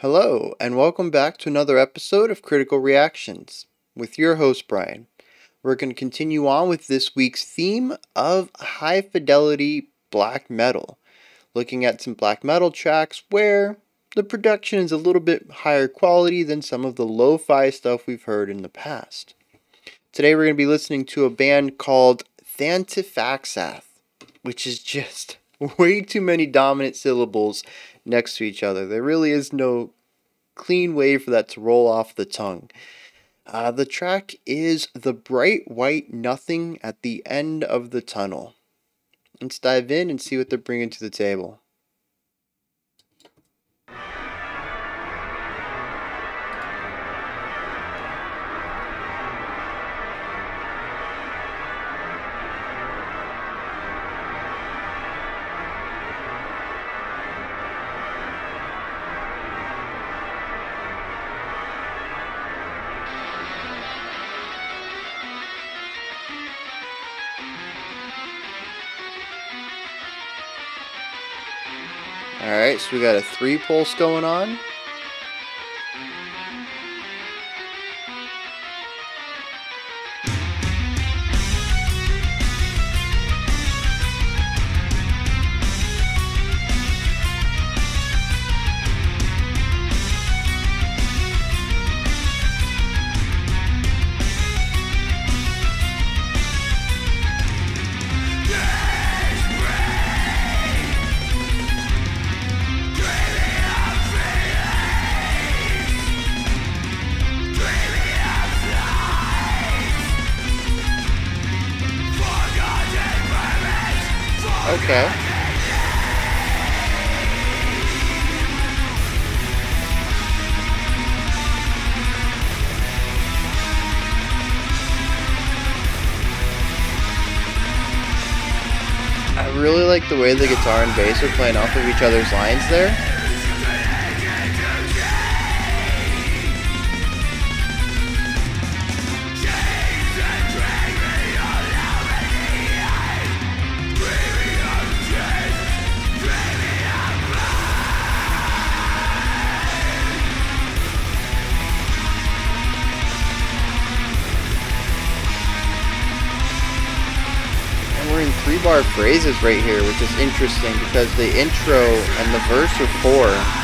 Hello, and welcome back to another episode of Critical Reactions with your host, Bryan. We're going to continue on with this week's theme of high fidelity black metal, looking at some black metal tracks where the production is a little bit higher quality than some of the lo fi stuff we've heard in the past. Today, we're going to be listening to a band called Thantifaxath, which is just way too many dominant syllables next to each other. There really is no clean way for that to roll off the tongue. Uh, the track is The Bright White Nothing at the End of the Tunnel. Let's dive in and see what they're bringing to the table. So we got a three pulse going on. The way the guitar and bass are playing off of each other's lines there. Bar phrases right here, which is interesting because the intro and the verse are four.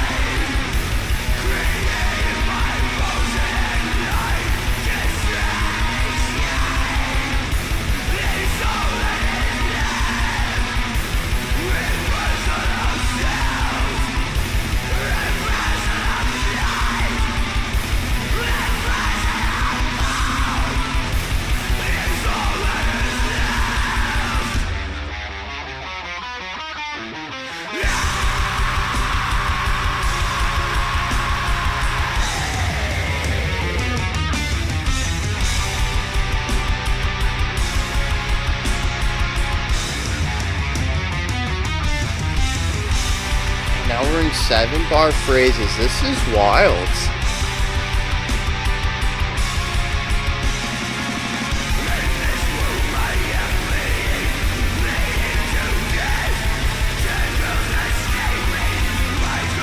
Seven bar phrases. This is wild.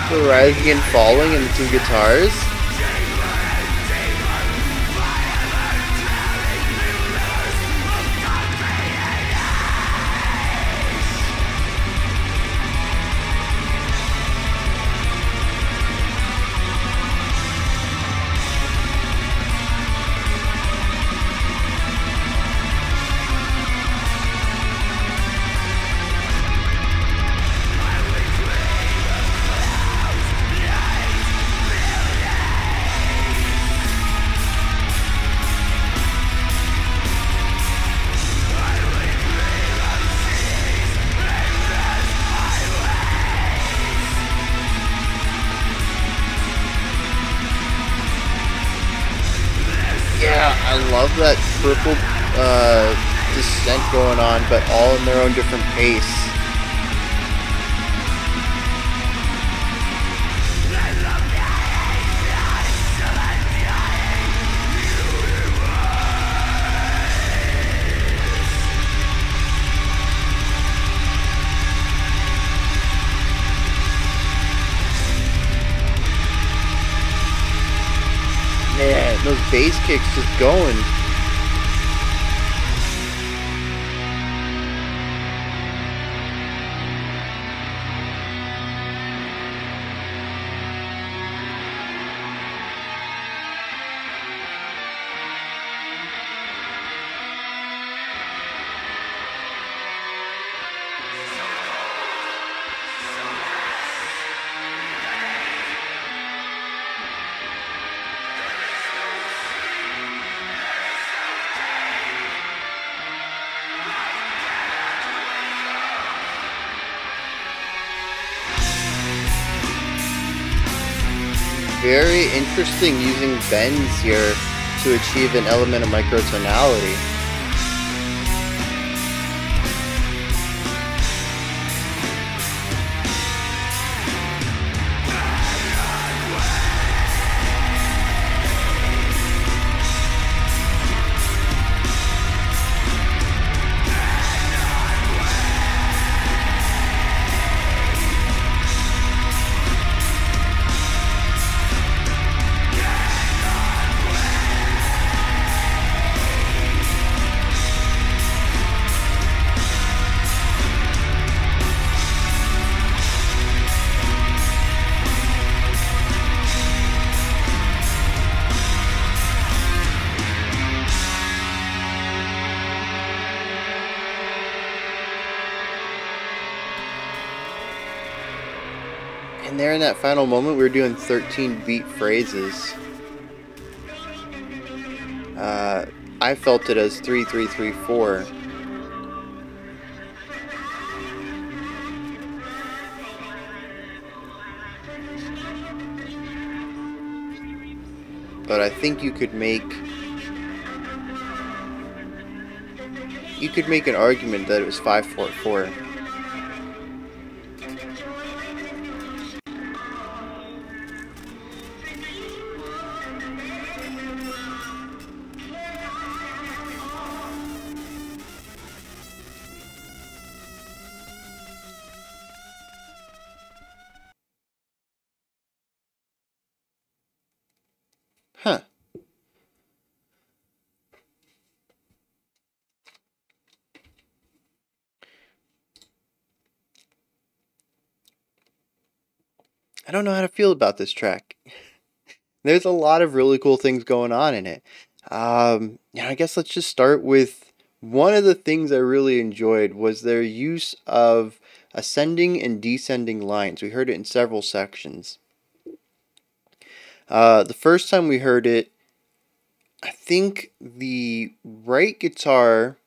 The rising and falling and the two guitars. purple uh, descent going on, but all in their own different pace. Man, those bass kicks just going. Interesting using bends here to achieve an element of microtonality. Final moment, we were doing 13 beat phrases. Uh, I felt it as 3334. But I think you could make you could make an argument that it was 544. I don't know how to feel about this track. There's a lot of really cool things going on in it. Um, yeah, I guess let's just start with one of the things I really enjoyed was their use of ascending and descending lines. We heard it in several sections. Uh, the first time we heard it, I think the right guitar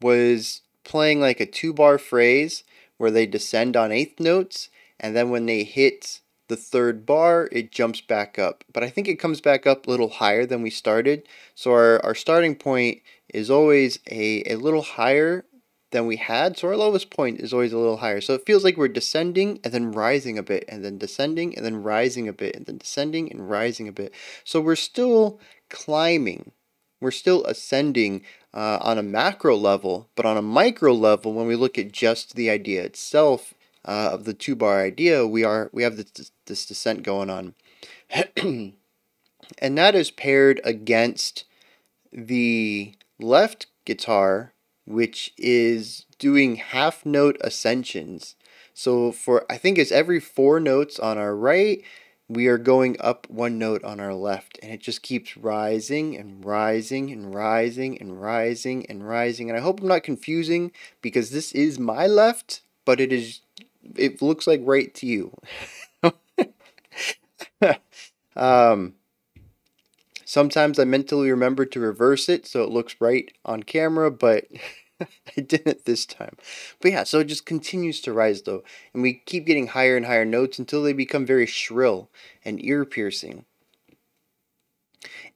was playing like a two bar phrase where they descend on eighth notes, and then when they hit the third bar, it jumps back up. But I think it comes back up a little higher than we started. So our, our starting point is always a, a little higher than we had. So our lowest point is always a little higher. So it feels like we're descending and then rising a bit and then descending and then rising a bit and then descending and rising a bit. So we're still climbing. We're still ascending uh, on a macro level, but on a micro level, when we look at just the idea itself uh, of the two bar idea, we are we have this, this descent going on, and that is paired against the left guitar which is doing half note ascensions. So for I think it's every four notes on our right, we are going up one note on our left. And it just keeps rising and rising and rising and rising and rising. And I hope I'm not confusing because this is my left but it is it looks like right to you um Sometimes I mentally remember to reverse it so it looks right on camera, but I didn't this time. But yeah, so it just continues to rise though, and we keep getting higher and higher notes until they become very shrill and ear piercing.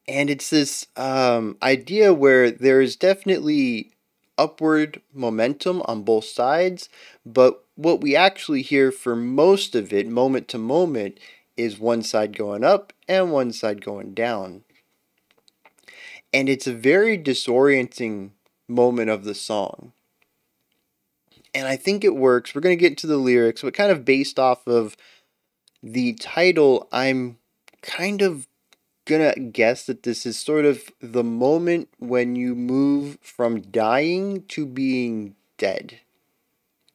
And it's this um, idea where there is definitely upward momentum on both sides, but what we actually hear for most of it, moment to moment, is one side going up and one side going down and it's a very disorienting moment of the song. And I think it works. We're going to get into the lyrics, but kind of based off of the title, I'm kind of gonna guess that this is sort of the moment when you move from dying to being dead.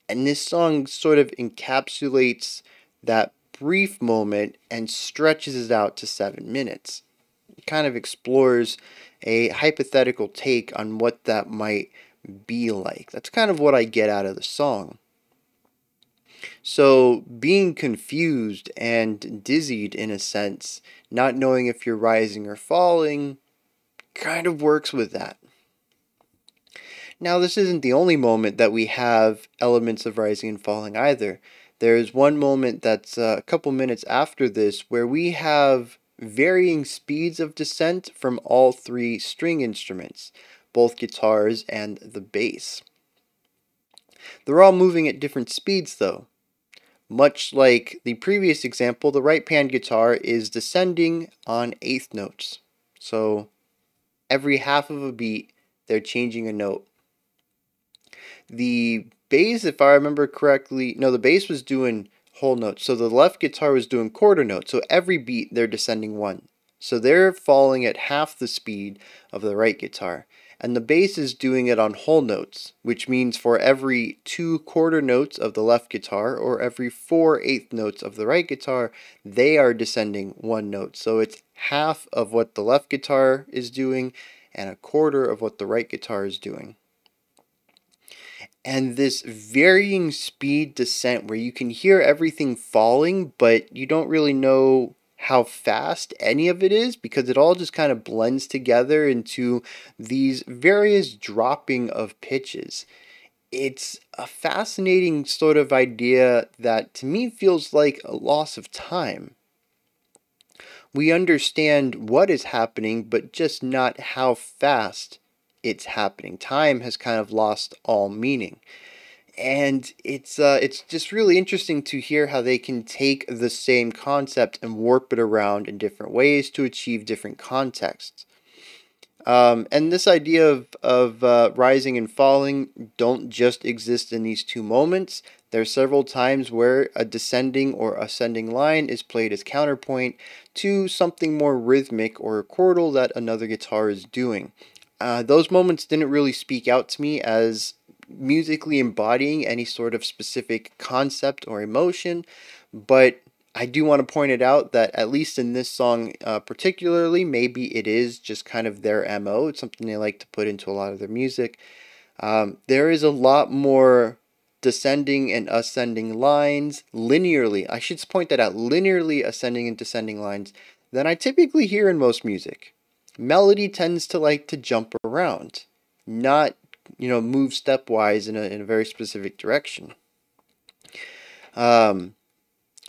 And this song sort of encapsulates that brief moment and stretches it out to seven minutes. It kind of explores a hypothetical take on what that might be like. That's kind of what I get out of the song. So, being confused and dizzied in a sense, not knowing if you're rising or falling, kind of works with that. Now, this isn't the only moment that we have elements of rising and falling either. There's one moment that's uh, a couple minutes after this where we have varying speeds of descent from all three string instruments, both guitars and the bass. They're all moving at different speeds though. Much like the previous example, the right pan guitar is descending on eighth notes. So every half of a beat, they're changing a note. The bass, if I remember correctly, no, the bass was doing whole notes. So the left guitar was doing quarter notes. So every beat, they're descending one. So they're falling at half the speed of the right guitar. And the bass is doing it on whole notes, which means for every two quarter notes of the left guitar or every four eighth notes of the right guitar, they are descending one note. So it's half of what the left guitar is doing and a quarter of what the right guitar is doing and this varying speed descent where you can hear everything falling, but you don't really know how fast any of it is because it all just kind of blends together into these various dropping of pitches. It's a fascinating sort of idea that to me feels like a loss of time. We understand what is happening, but just not how fast it's happening. Time has kind of lost all meaning. And it's uh, it's just really interesting to hear how they can take the same concept and warp it around in different ways to achieve different contexts. Um, and this idea of, of uh, rising and falling don't just exist in these two moments. There are several times where a descending or ascending line is played as counterpoint to something more rhythmic or chordal that another guitar is doing. Uh, those moments didn't really speak out to me as musically embodying any sort of specific concept or emotion, but I do want to point it out that at least in this song uh, particularly, maybe it is just kind of their MO. It's something they like to put into a lot of their music. Um, there is a lot more descending and ascending lines linearly. I should point that out linearly ascending and descending lines than I typically hear in most music melody tends to like to jump around, not, you know, move stepwise in a, in a very specific direction. Um,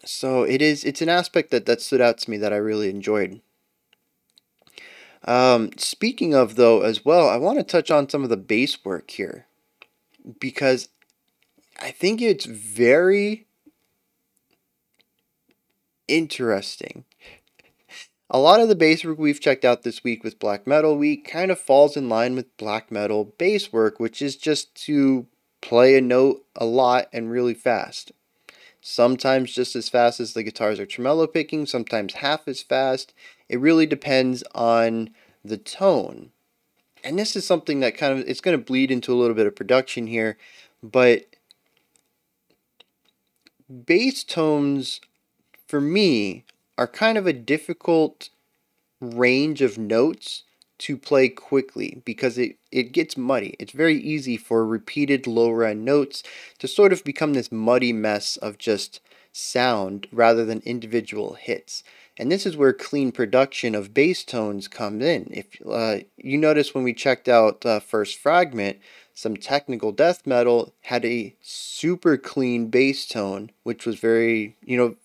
so it is, it's an aspect that, that stood out to me that I really enjoyed. Um, speaking of, though, as well, I want to touch on some of the bass work here because I think it's very interesting a lot of the bass work we've checked out this week with Black Metal Week kind of falls in line with black metal bass work, which is just to play a note a lot and really fast. Sometimes just as fast as the guitars are tremolo picking, sometimes half as fast. It really depends on the tone. And this is something that kind of it's going to bleed into a little bit of production here, but bass tones for me are kind of a difficult range of notes to play quickly because it, it gets muddy. It's very easy for repeated lower end notes to sort of become this muddy mess of just sound rather than individual hits. And this is where clean production of bass tones comes in. If uh, you notice when we checked out uh, First Fragment, some technical death metal had a super clean bass tone, which was very, you know,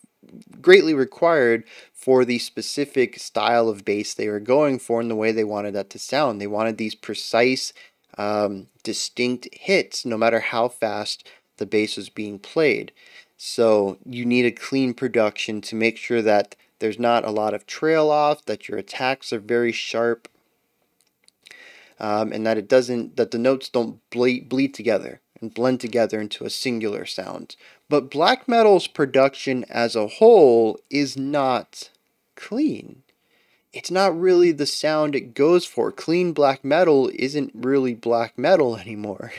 greatly required for the specific style of bass they were going for and the way they wanted that to sound. They wanted these precise, um, distinct hits, no matter how fast the bass was being played. So you need a clean production to make sure that there's not a lot of trail off, that your attacks are very sharp, um, and that it doesn't that the notes don't bleed, bleed together and blend together into a singular sound. But black metal's production as a whole is not clean. it's not really the sound it goes for. Clean black metal isn't really black metal anymore.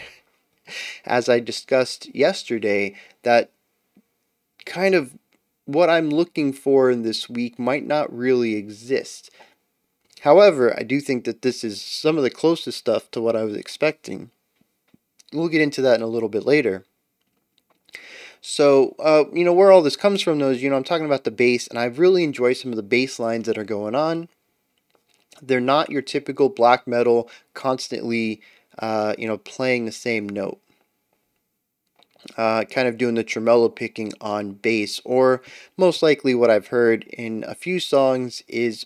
As I discussed yesterday, that kind of what I'm looking for in this week might not really exist. However, I do think that this is some of the closest stuff to what I was expecting. We'll get into that in a little bit later. So, uh, you know, where all this comes from, though, is, you know, I'm talking about the bass, and I've really enjoyed some of the bass lines that are going on. They're not your typical black metal, constantly, uh, you know, playing the same note. Uh, kind of doing the tremolo picking on bass, or most likely what I've heard in a few songs is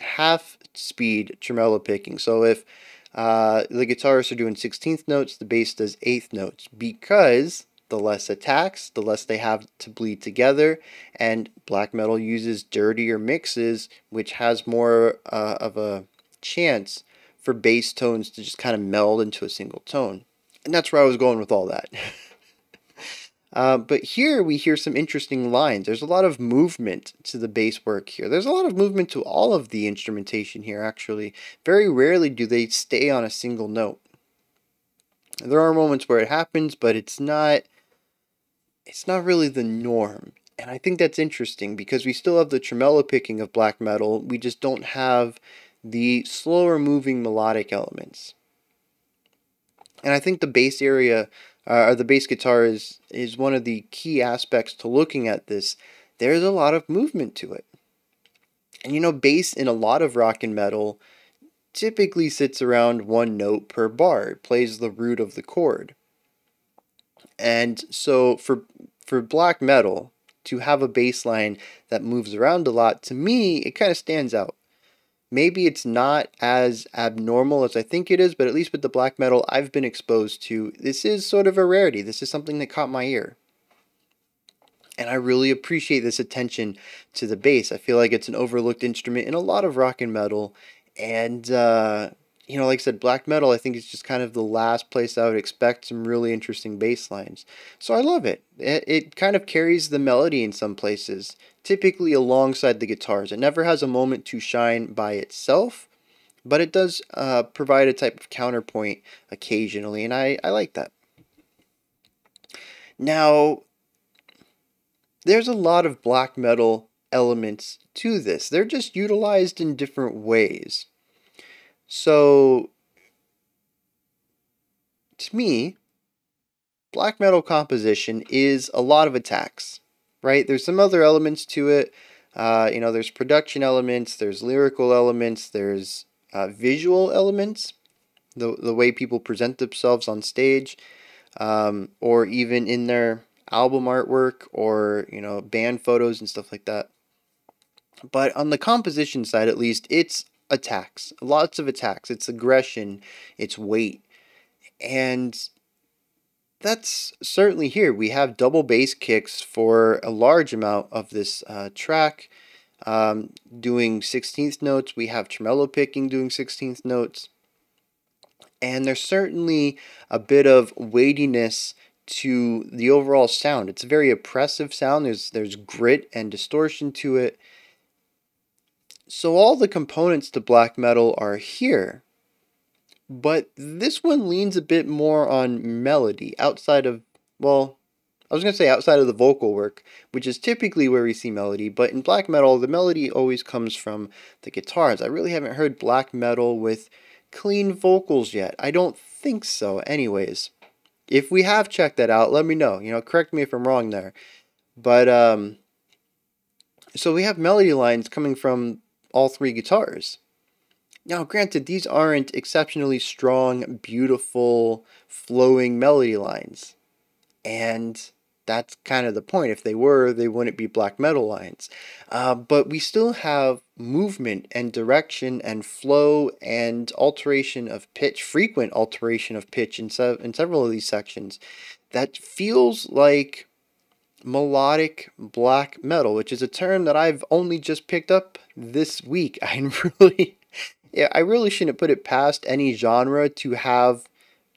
half speed tremolo picking. So if uh, the guitarists are doing 16th notes, the bass does 8th notes because the less attacks, the less they have to bleed together, and black metal uses dirtier mixes, which has more uh, of a chance for bass tones to just kind of meld into a single tone. And that's where I was going with all that. Uh, but here we hear some interesting lines. There's a lot of movement to the bass work here. There's a lot of movement to all of the instrumentation here, actually. Very rarely do they stay on a single note. There are moments where it happens, but it's not it's not really the norm. And I think that's interesting because we still have the tremolo picking of black metal. We just don't have the slower moving melodic elements. And I think the bass area uh, or the bass guitar is is one of the key aspects to looking at this. There's a lot of movement to it. And you know, bass in a lot of rock and metal typically sits around one note per bar. It plays the root of the chord. And so for for black metal to have a bass line that moves around a lot, to me, it kind of stands out. Maybe it's not as abnormal as I think it is, but at least with the black metal I've been exposed to, this is sort of a rarity. This is something that caught my ear. And I really appreciate this attention to the bass. I feel like it's an overlooked instrument in a lot of rock and metal. And uh, you know, like I said, black metal, I think is just kind of the last place I would expect some really interesting bass lines. So I love it. it. It kind of carries the melody in some places, typically alongside the guitars. It never has a moment to shine by itself, but it does uh, provide a type of counterpoint occasionally, and I, I like that. Now, there's a lot of black metal elements to this. They're just utilized in different ways. So, to me, black metal composition is a lot of attacks, right? There's some other elements to it. Uh, you know, there's production elements, there's lyrical elements, there's uh, visual elements, the, the way people present themselves on stage, um, or even in their album artwork or, you know, band photos and stuff like that. But on the composition side, at least, it's attacks, lots of attacks. It's aggression, it's weight. And that's certainly here. We have double bass kicks for a large amount of this uh, track, um, doing 16th notes. We have tremolo picking doing 16th notes. And there's certainly a bit of weightiness to the overall sound. It's a very oppressive sound. There's there's grit and distortion to it. So all the components to black metal are here. But this one leans a bit more on melody outside of, well, I was going to say outside of the vocal work, which is typically where we see melody, but in black metal, the melody always comes from the guitars. I really haven't heard black metal with clean vocals yet. I don't think so, anyways. If we have checked that out, let me know. You know, correct me if I'm wrong there. But, um, so we have melody lines coming from all three guitars. Now, granted, these aren't exceptionally strong, beautiful, flowing melody lines. And that's kind of the point. If they were, they wouldn't be black metal lines. Uh, but we still have movement and direction and flow and alteration of pitch, frequent alteration of pitch in, in several of these sections that feels like melodic black metal, which is a term that I've only just picked up this week. I really, yeah, I really shouldn't put it past any genre to have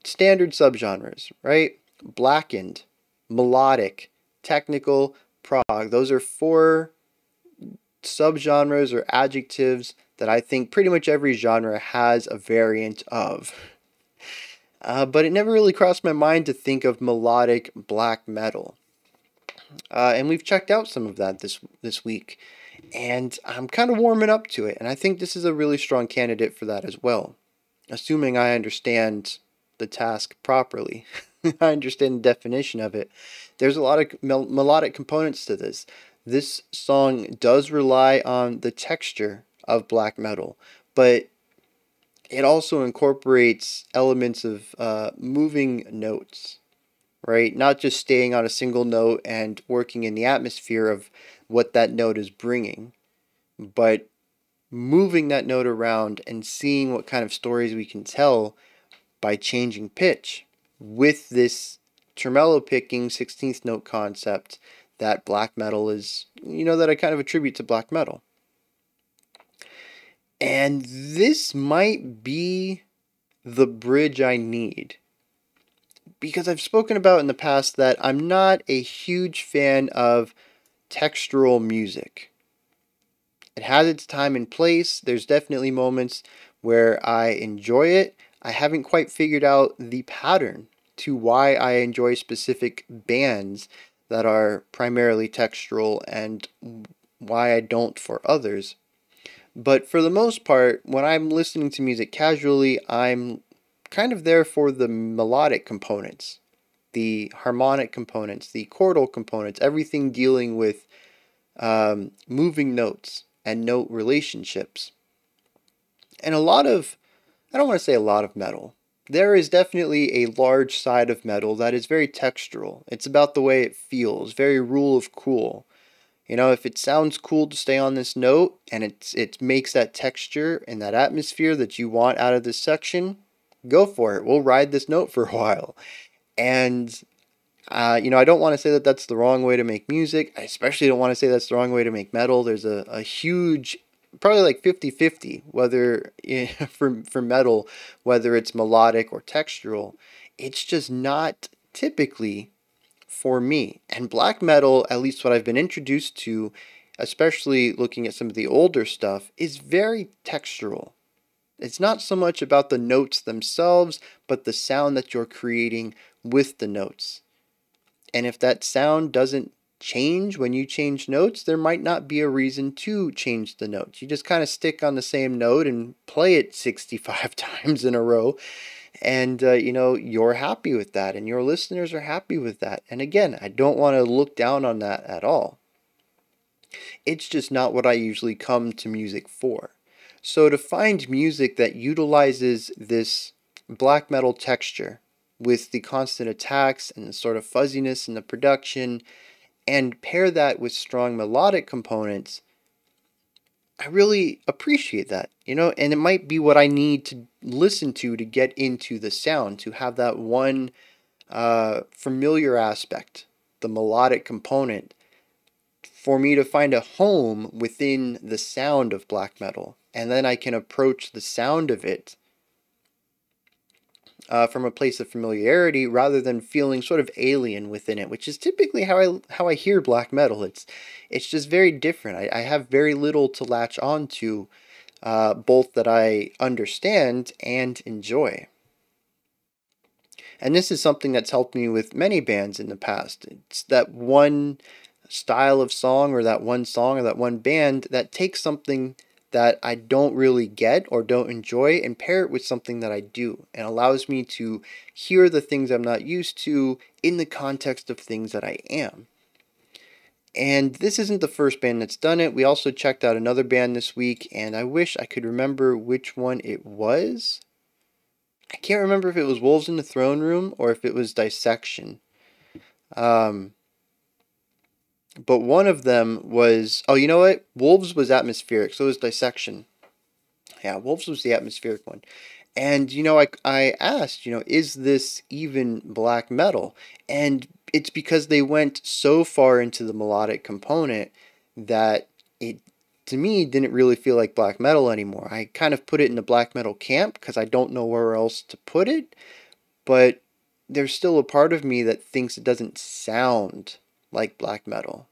standard subgenres, right? Blackened, melodic, technical, prog. Those are four subgenres or adjectives that I think pretty much every genre has a variant of. Uh, but it never really crossed my mind to think of melodic black metal. Uh, and we've checked out some of that this this week, and I'm kind of warming up to it. And I think this is a really strong candidate for that as well, assuming I understand the task properly. I understand the definition of it. There's a lot of mel- melodic components to this. This song does rely on the texture of black metal, but it also incorporates elements of uh, moving notes, right? Not just staying on a single note and working in the atmosphere of what that note is bringing, but moving that note around and seeing what kind of stories we can tell by changing pitch with this tremolo picking 16th note concept that black metal is, you know, that I kind of attribute to black metal. And this might be the bridge I need. Because I've spoken about in the past that I'm not a huge fan of textural music. It has its time and place. There's definitely moments where I enjoy it. I haven't quite figured out the pattern to why I enjoy specific bands that are primarily textural and why I don't for others. But for the most part, when I'm listening to music casually, I'm kind of there for the melodic components, the harmonic components, the chordal components, everything dealing with um, moving notes and note relationships. And a lot of, I don't want to say a lot of metal, there is definitely a large side of metal that is very textural. It's about the way it feels, very rule of cool. You know, if it sounds cool to stay on this note and it's it makes that texture and that atmosphere that you want out of this section, go for it. We'll ride this note for a while. And uh, you know, I don't want to say that that's the wrong way to make music. I especially don't want to say that's the wrong way to make metal. There's a, a huge probably like 50-50 whether for for metal whether it's melodic or textural it's just not typically for me and black metal at least what i've been introduced to especially looking at some of the older stuff is very textural it's not so much about the notes themselves but the sound that you're creating with the notes and if that sound doesn't change when you change notes, there might not be a reason to change the notes. You just kind of stick on the same note and play it 65 times in a row. And, uh, you know, you're happy with that, and your listeners are happy with that. And again, I don't want to look down on that at all. It's just not what I usually come to music for. So, to find music that utilizes this black metal texture with the constant attacks and the sort of fuzziness in the production and pair that with strong melodic components, I really appreciate that, you know, and it might be what I need to listen to to get into the sound, to have that one uh, familiar aspect, the melodic component, for me to find a home within the sound of black metal. And then I can approach the sound of it uh, from a place of familiarity rather than feeling sort of alien within it, which is typically how I how I hear black metal. It's it's just very different. I, I have very little to latch onto, uh, both that I understand and enjoy. And this is something that's helped me with many bands in the past. It's that one style of song or that one song or that one band that takes something that I don't really get or don't enjoy and pair it with something that I do and allows me to hear the things I'm not used to in the context of things that I am. And this isn't the first band that's done it. We also checked out another band this week, and I wish I could remember which one it was. I can't remember if it was Wolves in the Throne Room or if it was Dissection. Um, but one of them was oh you know what? Wolves was atmospheric so was dissection. Yeah wolves was the atmospheric one. And you know I, I asked you know is this even black metal? And it's because they went so far into the melodic component that it to me didn't really feel like black metal anymore. I kind of put it in the black metal camp because i don't know where else to put it but there's still a part of me that thinks it doesn't sound like black metal.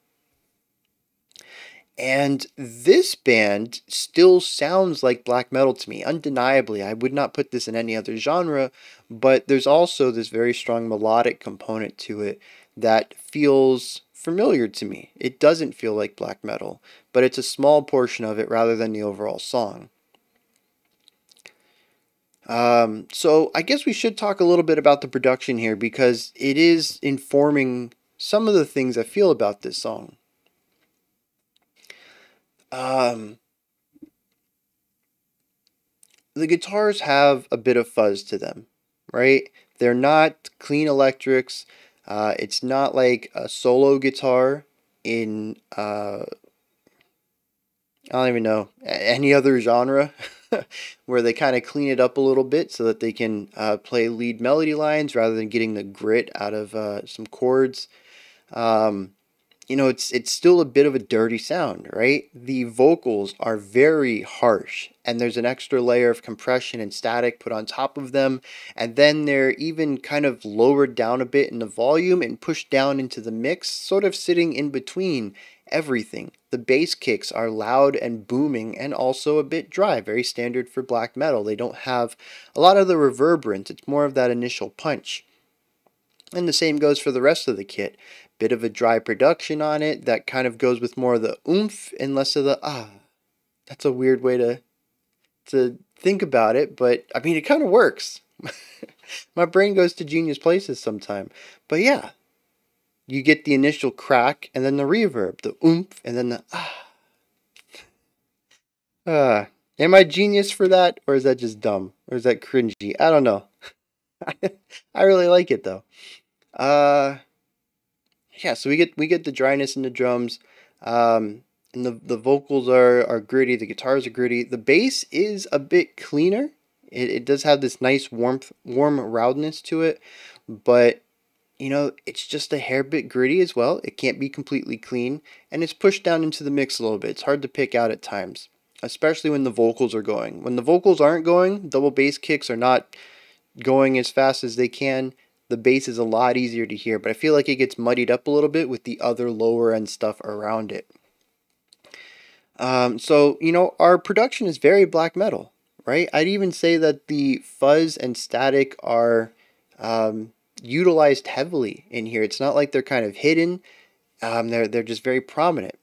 And this band still sounds like black metal to me, undeniably. I would not put this in any other genre, but there's also this very strong melodic component to it that feels familiar to me. It doesn't feel like black metal, but it's a small portion of it rather than the overall song. Um, so I guess we should talk a little bit about the production here because it is informing some of the things I feel about this song. Um, the guitars have a bit of fuzz to them, right? They're not clean electrics. Uh, it's not like a solo guitar in, uh, I don't even know, any other genre where they kind of clean it up a little bit so that they can uh, play lead melody lines rather than getting the grit out of uh, some chords. Um, you know, it's it's still a bit of a dirty sound, right? The vocals are very harsh, and there's an extra layer of compression and static put on top of them, and then they're even kind of lowered down a bit in the volume and pushed down into the mix, sort of sitting in between everything. The bass kicks are loud and booming and also a bit dry, very standard for black metal. They don't have a lot of the reverberance, it's more of that initial punch. And the same goes for the rest of the kit bit of a dry production on it that kind of goes with more of the oomph and less of the ah. That's a weird way to to think about it, but I mean it kind of works. My brain goes to genius places sometime. But yeah, you get the initial crack and then the reverb, the oomph and then the ah. Uh, am I genius for that or is that just dumb? Or is that cringy? I don't know. I really like it though. Uh yeah, so we get we get the dryness in the drums, um, and the the vocals are are gritty. The guitars are gritty. The bass is a bit cleaner. It it does have this nice warmth, warm roundness to it, but you know it's just a hair bit gritty as well. It can't be completely clean, and it's pushed down into the mix a little bit. It's hard to pick out at times, especially when the vocals are going. When the vocals aren't going, double bass kicks are not going as fast as they can the bass is a lot easier to hear, but I feel like it gets muddied up a little bit with the other lower end stuff around it. Um, so, you know, our production is very black metal, right? I'd even say that the fuzz and static are um, utilized heavily in here. It's not like they're kind of hidden, um, they're, they're just very prominent.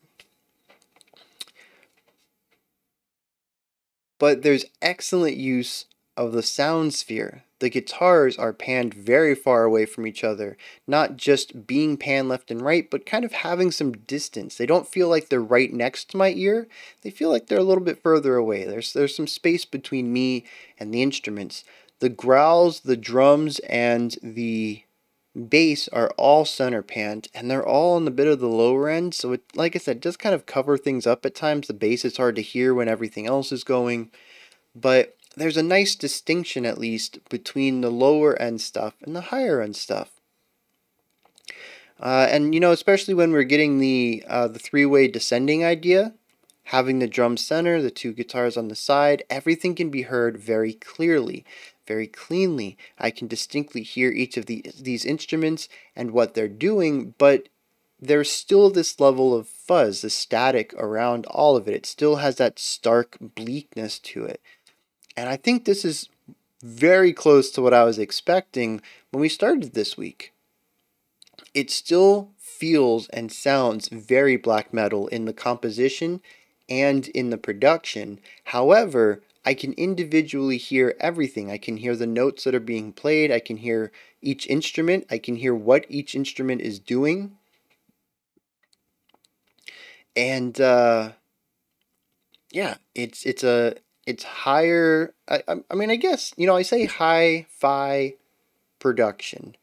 But there's excellent use of the sound sphere the guitars are panned very far away from each other, not just being panned left and right, but kind of having some distance. They don't feel like they're right next to my ear. They feel like they're a little bit further away. There's there's some space between me and the instruments. The growls, the drums, and the bass are all center panned and they're all on the bit of the lower end so it like i said does kind of cover things up at times the bass is hard to hear when everything else is going but there's a nice distinction at least between the lower end stuff and the higher end stuff. Uh, and you know, especially when we're getting the uh, the three-way descending idea, having the drum center, the two guitars on the side, everything can be heard very clearly, very cleanly. I can distinctly hear each of the, these instruments and what they're doing, but there's still this level of fuzz, the static around all of it. It still has that stark bleakness to it. And I think this is very close to what I was expecting when we started this week. It still feels and sounds very black metal in the composition and in the production. However, I can individually hear everything. I can hear the notes that are being played. I can hear each instrument. I can hear what each instrument is doing. And uh, yeah, it's it's a it's higher. I, I mean, I guess you know I say hi-fi production,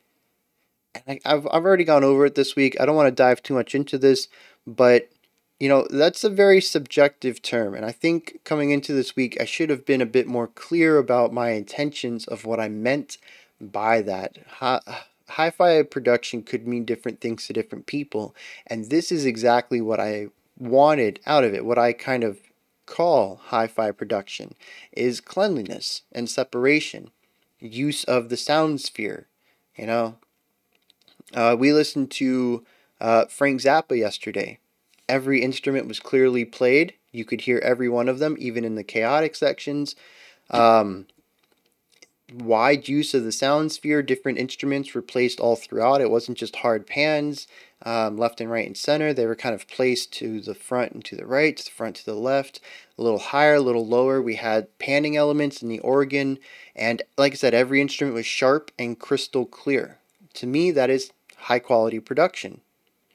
and I, I've I've already gone over it this week. I don't want to dive too much into this, but you know that's a very subjective term, and I think coming into this week I should have been a bit more clear about my intentions of what I meant by that. Hi, hi-fi production could mean different things to different people, and this is exactly what I wanted out of it. What I kind of call hi-fi production is cleanliness and separation, use of the sound sphere. You know, uh, we listened to uh, Frank Zappa yesterday, every instrument was clearly played. You could hear every one of them, even in the chaotic sections. Um, wide use of the sound sphere, different instruments were placed all throughout. It wasn't just hard pans, um, left and right and center. They were kind of placed to the front and to the right, to the front to the left, a little higher, a little lower. We had panning elements in the organ, and like I said, every instrument was sharp and crystal clear. To me, that is high quality production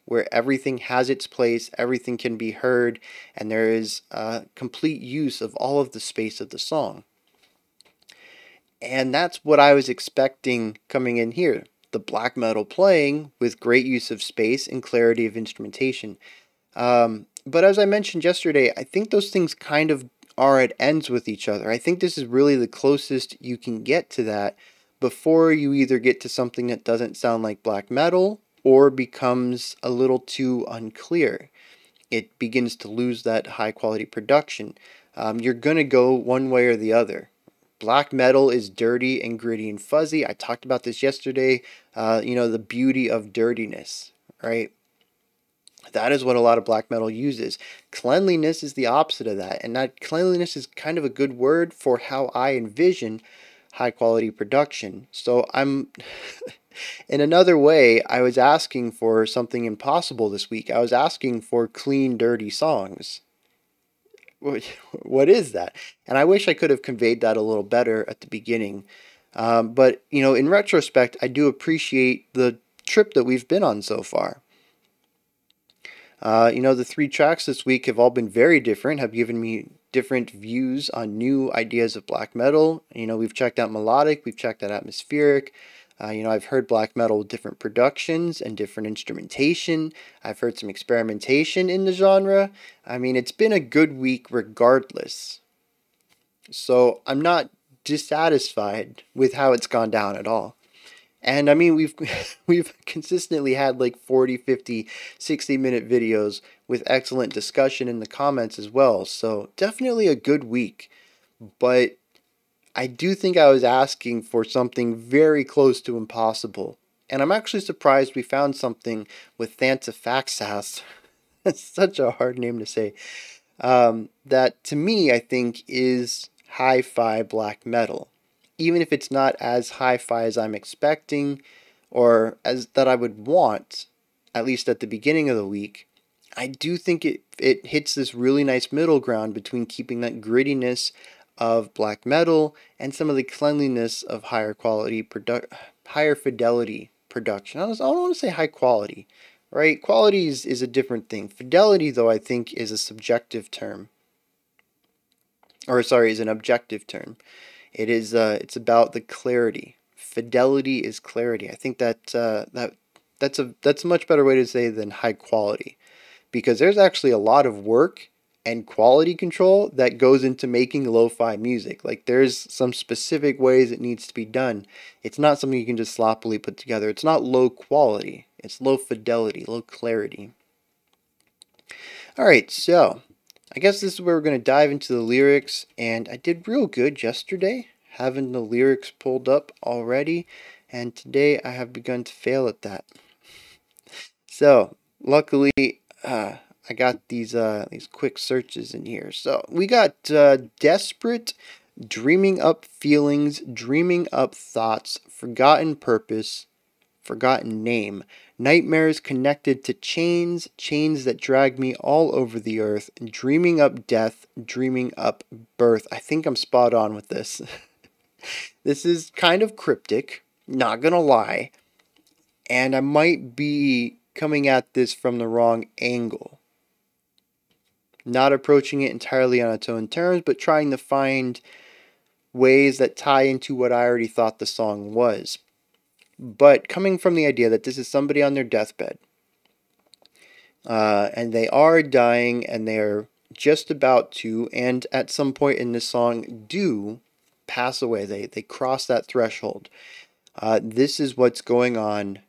where everything has its place, everything can be heard, and there is a complete use of all of the space of the song. And that's what I was expecting coming in here. The black metal playing with great use of space and clarity of instrumentation. Um, but as I mentioned yesterday, I think those things kind of are at ends with each other. I think this is really the closest you can get to that before you either get to something that doesn't sound like black metal or becomes a little too unclear. It begins to lose that high quality production. Um, you're going to go one way or the other. Black metal is dirty and gritty and fuzzy. I talked about this yesterday. Uh, you know, the beauty of dirtiness, right? That is what a lot of black metal uses. Cleanliness is the opposite of that. And that cleanliness is kind of a good word for how I envision high quality production. So I'm In another way, I was asking for something impossible this week. I was asking for clean, dirty songs. What is that? And I wish I could have conveyed that a little better at the beginning. Um, but, you know, in retrospect, I do appreciate the trip that we've been on so far. Uh, you know, the three tracks this week have all been very different, have given me different views on new ideas of black metal. You know, we've checked out melodic, we've checked out atmospheric, uh, you know, I've heard black metal with different productions and different instrumentation. I've heard some experimentation in the genre. I mean, it's been a good week regardless. So I'm not dissatisfied with how it's gone down at all. And I mean, we've we've consistently had like 40, 50, 60 minute videos with excellent discussion in the comments as well. So definitely a good week. But I do think I was asking for something very close to impossible. And I'm actually surprised we found something with Thantifaxath. That's such a hard name to say. Um, that to me, I think, is hi fi black metal. Even if it's not as hi fi as I'm expecting or as that I would want, at least at the beginning of the week, I do think it, it hits this really nice middle ground between keeping that grittiness of black metal and some of the cleanliness of higher quality produ- higher fidelity production. I, was, I don't want to say high quality, right? Quality is, is a different thing. Fidelity, though, I think is a subjective term. Or sorry, is an objective term. It is uh, it's about the clarity. Fidelity is clarity. I think that uh, that that's a that's a much better way to say than high quality, because there's actually a lot of work and quality control that goes into making lo-fi music. Like there's some specific ways it needs to be done. It's not something you can just sloppily put together. It's not low quality. It's low fidelity, low clarity. All right, so I guess this is where we're going to dive into the lyrics and I did real good yesterday having the lyrics pulled up already and today I have begun to fail at that. So, luckily uh, I got these uh, these quick searches in here. So we got uh, desperate, dreaming up feelings, dreaming up thoughts, forgotten purpose, forgotten name, nightmares connected to chains, chains that drag me all over the earth, dreaming up death, dreaming up birth. I think I'm spot on with this. this is kind of cryptic, not gonna lie, and I might be coming at this from the wrong angle not approaching it entirely on its own terms, but trying to find ways that tie into what I already thought the song was. But coming from the idea that this is somebody on their deathbed, uh, and they are dying and they're just about to, and at some point in this song, do pass away. They, they cross that threshold. Uh, this is what's going on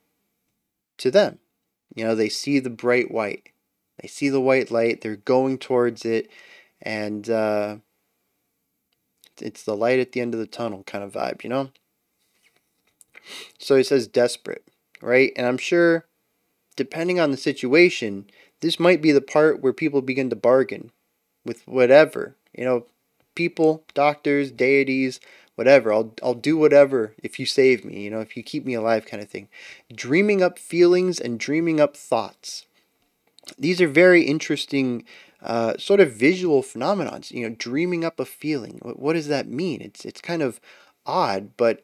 to them. You know, they see the bright white they see the white light, they're going towards it, and uh, it's the light at the end of the tunnel kind of vibe, you know? So he says desperate, right? And I'm sure, depending on the situation, this might be the part where people begin to bargain with whatever. You know, people, doctors, deities, whatever. I'll I'll do whatever if you save me, you know, if you keep me alive kind of thing. Dreaming up feelings and dreaming up thoughts. These are very interesting uh, sort of visual phenomenons, you know, dreaming up a feeling. What, what does that mean? It's it's kind of odd, but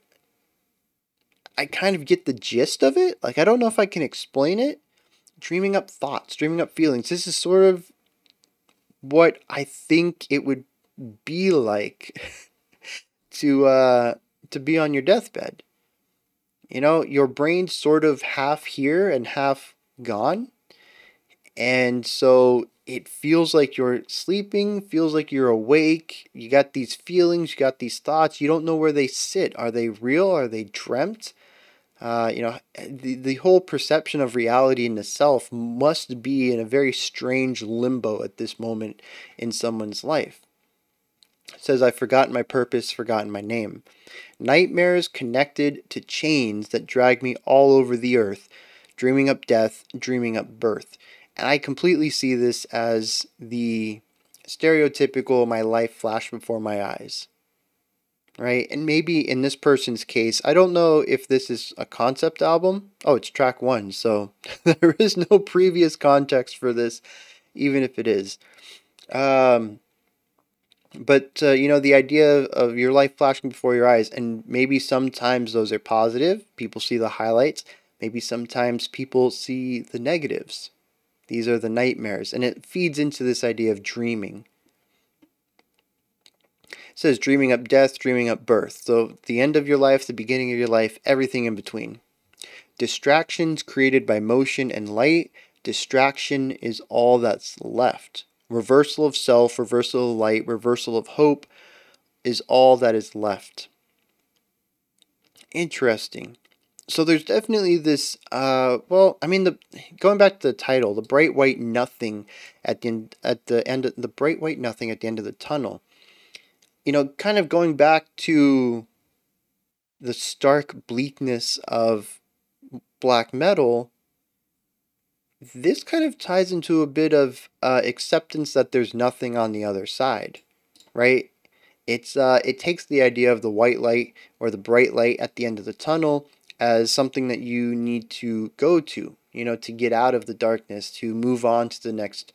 I kind of get the gist of it. Like I don't know if I can explain it. Dreaming up thoughts, dreaming up feelings. This is sort of what I think it would be like to uh, to be on your deathbed. You know, your brain's sort of half here and half gone. And so it feels like you're sleeping, feels like you're awake. You got these feelings, you got these thoughts. You don't know where they sit. Are they real? Are they dreamt? Uh, you know, the, the whole perception of reality in self must be in a very strange limbo at this moment in someone's life. It says, I've forgotten my purpose, forgotten my name. Nightmares connected to chains that drag me all over the earth, dreaming up death, dreaming up birth. And I completely see this as the stereotypical my life flash before my eyes. Right? And maybe in this person's case, I don't know if this is a concept album. Oh, it's track one, so there is no previous context for this, even if it is. Um, but uh, you know the idea of your life flashing before your eyes and maybe sometimes those are positive people see the highlights maybe sometimes people see the negatives these are the nightmares. And it feeds into this idea of dreaming. It says dreaming up death dreaming up birth. So the end of your life the beginning of your life everything in between. Distractions created by motion and light. Distraction is all that's left. Reversal of self, reversal of light, reversal of hope is all that is left. Interesting. So there's definitely this. Uh, well, I mean, the going back to the title, the bright white nothing at the end, at the end, of, the bright white nothing at the end of the tunnel. You know, kind of going back to the stark bleakness of black metal this kind of ties into a bit of uh, acceptance that there's nothing on the other side, right? It's uh, it takes the idea of the white light or the bright light at the end of the tunnel as something that you need to go to, you know, to get out of the darkness, to move on to the next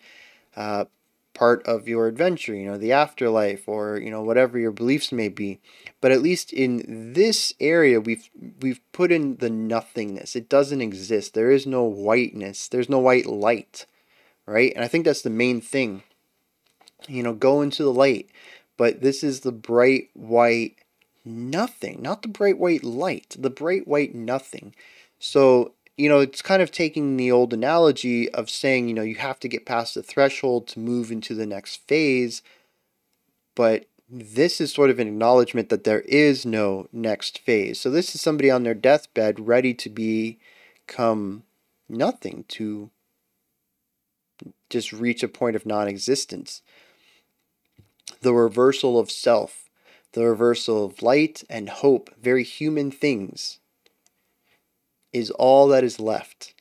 uh, part of your adventure, you know, the afterlife or, you know, whatever your beliefs may be. But at least in this area we've we've put in the nothingness. It doesn't exist. There is no whiteness. There's no white light. Right? And I think that's the main thing. You know, go into the light. But this is the bright white nothing, not the bright white light, the bright white nothing. So you know, it's kind of taking the old analogy of saying, you know, you have to get past the threshold to move into the next phase. But this is sort of an acknowledgement that there is no next phase. So this is somebody on their deathbed ready to become nothing, to just reach a point of non existence. The reversal of self, the reversal of light and hope, very human things is all that is left.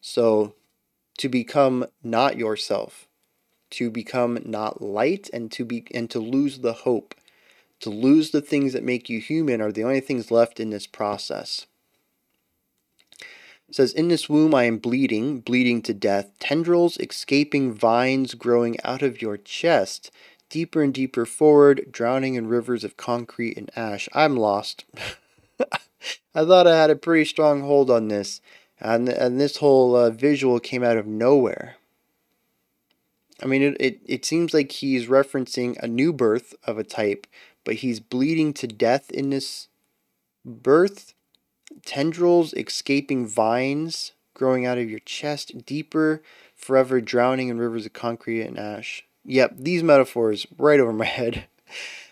So, to become not yourself, to become not light, and to be and to lose the hope, to lose the things that make you human are the only things left in this process. It says, In this womb I am bleeding, bleeding to death, tendrils escaping vines growing out of your chest, deeper and deeper forward, drowning in rivers of concrete and ash. I'm lost. I thought I had a pretty strong hold on this, and and this whole uh, visual came out of nowhere. I mean, it, it, it seems like he's referencing a new birth of a type, but he's bleeding to death in this birth. Tendrils escaping vines growing out of your chest, deeper, forever drowning in rivers of concrete and ash. Yep, these metaphors right over my head.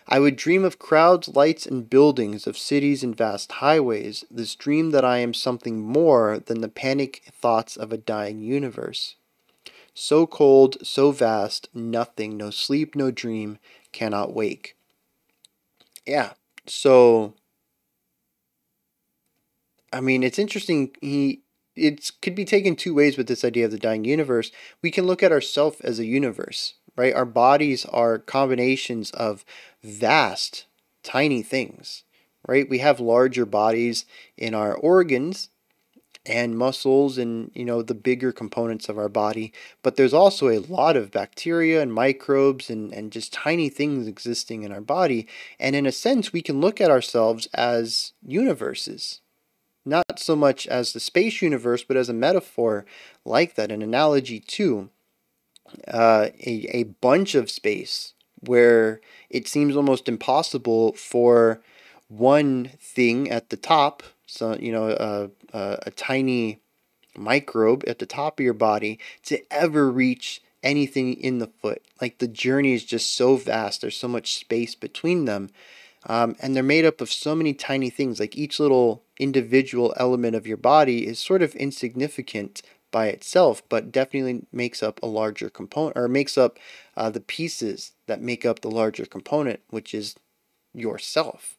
I would dream of crowds, lights, and buildings, of cities and vast highways, this dream that I am something more than the panic thoughts of a dying universe. So cold, so vast, nothing, no sleep, no dream, cannot wake. Yeah, so I mean, it's interesting. He it could be taken two ways with this idea of the dying universe. We can look at ourself as a universe, right? Our bodies are combinations of vast, tiny things, right? We have larger bodies in our organs and muscles and you know the bigger components of our body but there's also a lot of bacteria and microbes and, and just tiny things existing in our body and in a sense we can look at ourselves as universes not so much as the space universe but as a metaphor like that an analogy to uh, a, a bunch of space where it seems almost impossible for one thing at the top so you know a, a, a tiny microbe at the top of your body to ever reach anything in the foot. Like the journey is just so vast. There's so much space between them. Um, and they're made up of so many tiny things. Like each little individual element of your body is sort of insignificant by itself, but definitely makes up a larger component or makes up uh, the pieces that make up the larger component, which is yourself.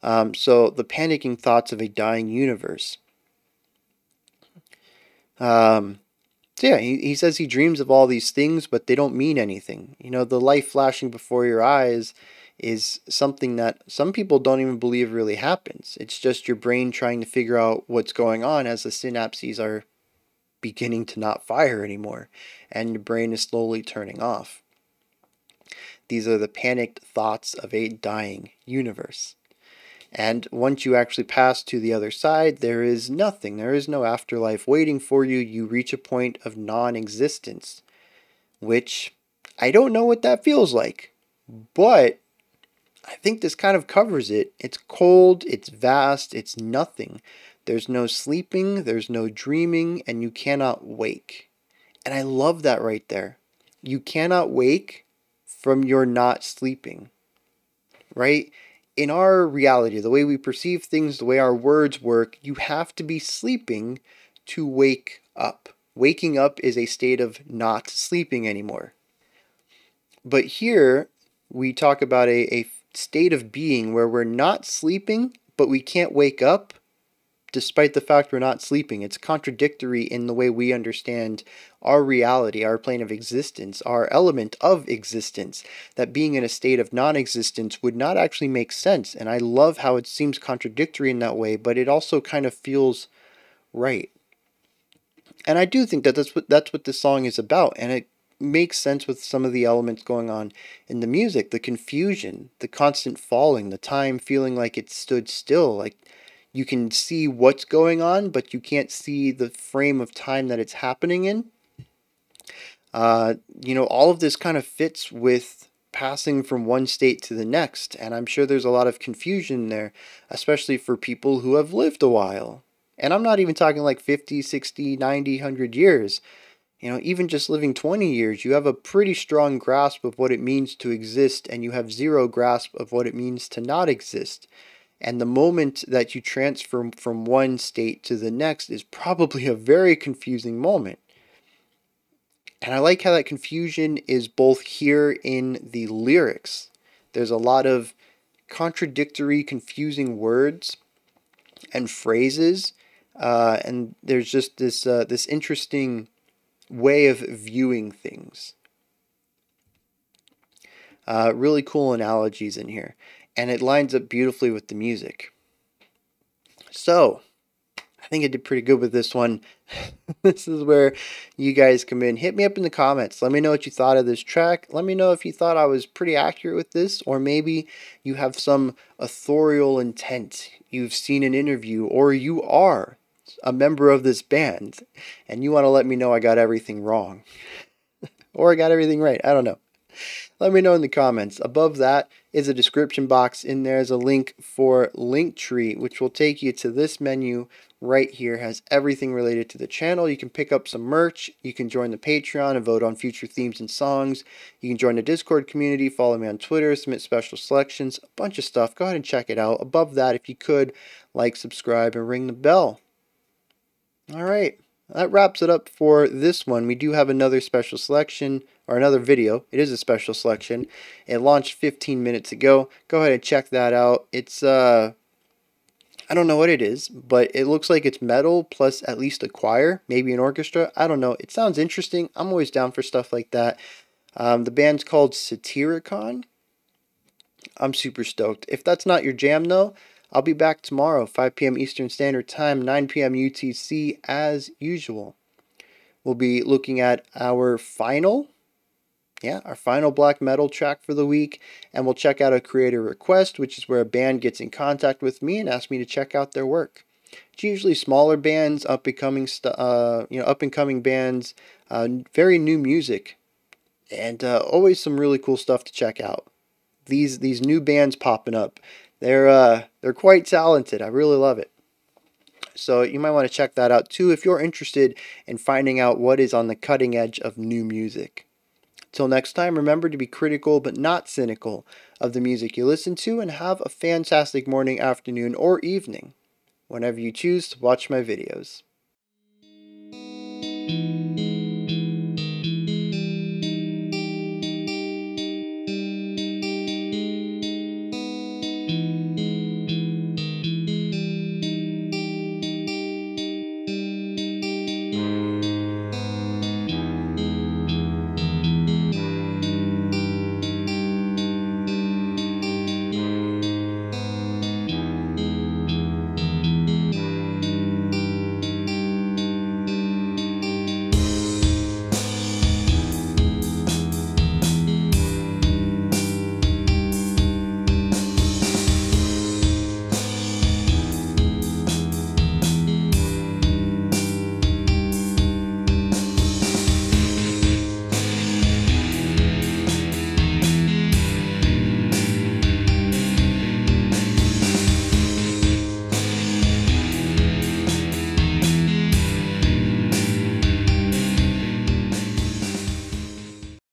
Um, so, the panicking thoughts of a dying universe. Um, so yeah, he, he says he dreams of all these things, but they don't mean anything. You know, the life flashing before your eyes is something that some people don't even believe really happens. It's just your brain trying to figure out what's going on as the synapses are beginning to not fire anymore and your brain is slowly turning off. These are the panicked thoughts of a dying universe. And once you actually pass to the other side, there is nothing. There is no afterlife waiting for you. You reach a point of non existence, which I don't know what that feels like, but I think this kind of covers it. It's cold, it's vast, it's nothing. There's no sleeping, there's no dreaming, and you cannot wake. And I love that right there. You cannot wake from your not sleeping, right? in our reality, the way we perceive things, the way our words work, you have to be sleeping to wake up. Waking up is a state of not sleeping anymore. But here we talk about a, a state of being where we're not sleeping, but we can't wake up despite the fact we're not sleeping. It's contradictory in the way we understand our reality, our plane of existence, our element of existence. That being in a state of non existence would not actually make sense. And I love how it seems contradictory in that way, but it also kind of feels right. And I do think that that's what that's what this song is about, and it makes sense with some of the elements going on in the music, the confusion, the constant falling, the time feeling like it stood still, like you can see what's going on, but you can't see the frame of time that it's happening in. Uh, you know, all of this kind of fits with passing from one state to the next, and I'm sure there's a lot of confusion there, especially for people who have lived a while. And I'm not even talking like 50, 60, 90, 100 years. You know, even just living 20 years, you have a pretty strong grasp of what it means to exist, and you have zero grasp of what it means to not exist. And the moment that you transfer from one state to the next is probably a very confusing moment. And I like how that confusion is both here in the lyrics. There's a lot of contradictory, confusing words and phrases, uh, and there's just this uh, this interesting way of viewing things. Uh, really cool analogies in here and it lines up beautifully with the music. So, I think I did pretty good with this one. this is where you guys come in. Hit me up in the comments. Let me know what you thought of this track. Let me know if you thought I was pretty accurate with this, or maybe you have some authorial intent. You've seen an interview, or you are a member of this band, and you want to let me know I got everything wrong. or I got everything right. I don't know. Let me know in the comments. Above that is a description box. In there is a link for Linktree, which will take you to this menu right here. It has everything related to the channel. You can pick up some merch. You can join the Patreon and vote on future themes and songs. You can join the Discord community. Follow me on Twitter. Submit special selections. A bunch of stuff. Go ahead and check it out. Above that, if you could, like, subscribe, and ring the bell. All right that wraps it up for this one. We do have another special selection or another video. It is a special selection. It launched 15 minutes ago. Go ahead and check that out. It's uh I don't know what it is, but it looks like it's metal plus at least a choir, maybe an orchestra. I don't know. It sounds interesting. I'm always down for stuff like that. Um, the band's called Satyricon. I'm super stoked. If that's not your jam, though, I'll be back tomorrow, 5 p.m. Eastern Standard Time, 9 p.m. UTC, as usual. We'll be looking at our final yeah, our final black metal track for the week, and we'll check out a creator request, which is where a band gets in contact with me and asks me to check out their work. It's usually smaller bands, up and coming, uh, you know, up and coming bands, uh, very new music, and uh, always some really cool stuff to check out. These these new bands popping up, they're uh, they're quite talented. I really love it. So you might want to check that out too if you're interested in finding out what is on the cutting edge of new music. Till next time, remember to be critical but not cynical of the music you listen to and have a fantastic morning, afternoon, or evening whenever you choose to watch my videos.